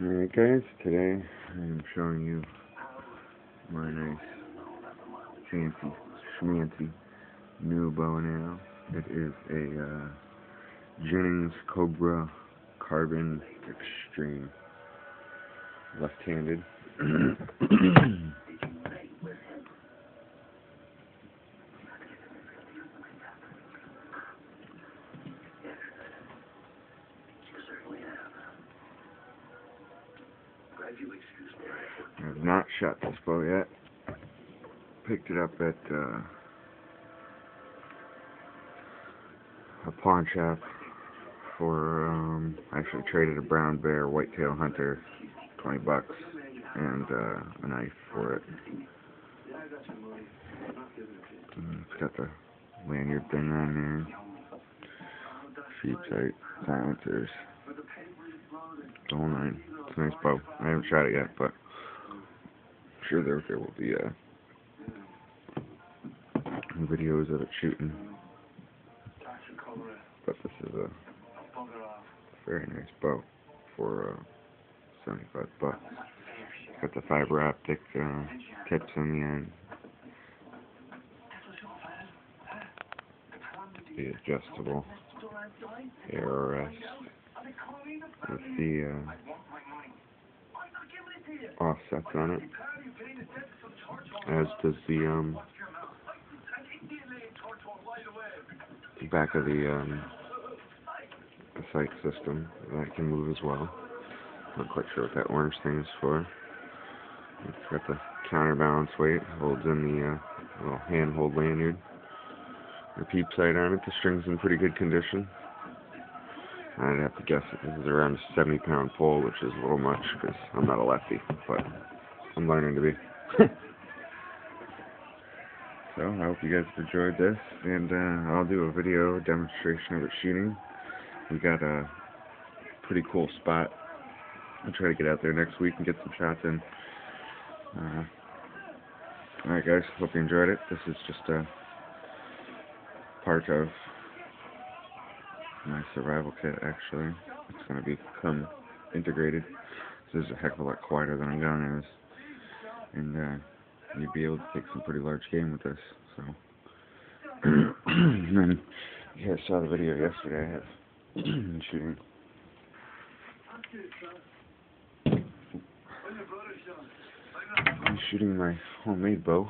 Alright guys, today I'm showing you my nice, fancy, schmancy new bow and arrow. It is a uh, Jennings Cobra Carbon Extreme. Left-handed. I have not shot this bow yet. Picked it up at uh, a pawn shop for, um, actually traded a brown bear whitetail hunter, 20 bucks, and uh, a knife for it. And it's got the lanyard thing on there. Sheep sight, silencers, the whole nine. Nice bow. I haven't shot it yet, but I'm sure there, there will be uh, videos of it shooting. But this is a very nice bow for uh, 75 bucks. Got the fiber optic uh, tips on the end. The adjustable ARS with the uh, offsets on it, as does the um, back of the um, the sight system that can move as well. Not quite sure what that orange thing is for. It's got the counterbalance weight, holds in the uh, little handhold lanyard. The peep sight on it, the string's in pretty good condition. I'd have to guess that this is around a 70 pound pull, which is a little much because I'm not a lefty, but I'm learning to be. so I hope you guys enjoyed this, and uh, I'll do a video demonstration of it shooting. We got a pretty cool spot. I'll try to get out there next week and get some shots in. Uh, Alright guys, hope you enjoyed it. This is just a part of my survival kit actually. It's going to become integrated. This is a heck of a lot quieter than a gun is. And uh, you'd be able to take some pretty large game with this. So, and then you guys saw the video yesterday. I have shooting. I'm shooting my homemade bow.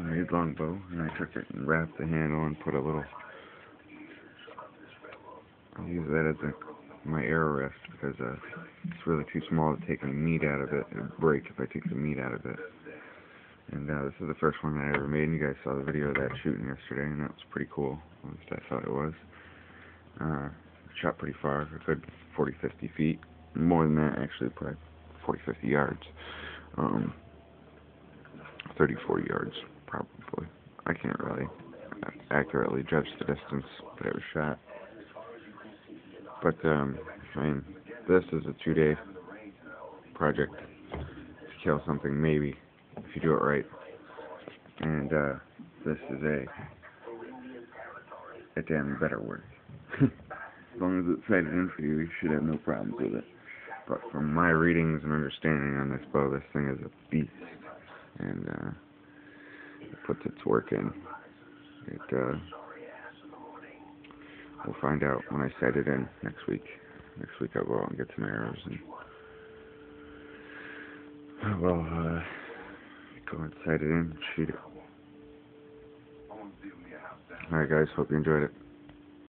Homemade longbow, and I took it and wrapped the handle and put a little. I'll use that as a my arrow rest because uh, it's really too small to take any meat out of it. It would break if I took the meat out of it. And uh, this is the first one that I ever made, and you guys saw the video of that shooting yesterday, and that was pretty cool. At least I thought it was. Uh, shot pretty far, a good 40, 50 feet. More than that, actually, probably 40, 50 yards. Um, 30, 40 yards, probably. I can't really accurately judge the distance that it was shot. But, um, I mean, this is a two-day project to kill something, maybe if you do it right. And uh, this is a a damn better word. as long as it's sighted in for you, you should have no problems with it. But from my readings and understanding on this bow, this thing is a beast, and uh, puts its work in. It uh, we'll find out when I set it in next week. Next week I'll go out and get some arrows and well. Uh, Go inside it in, shoot it. Alright guys, hope you enjoyed it.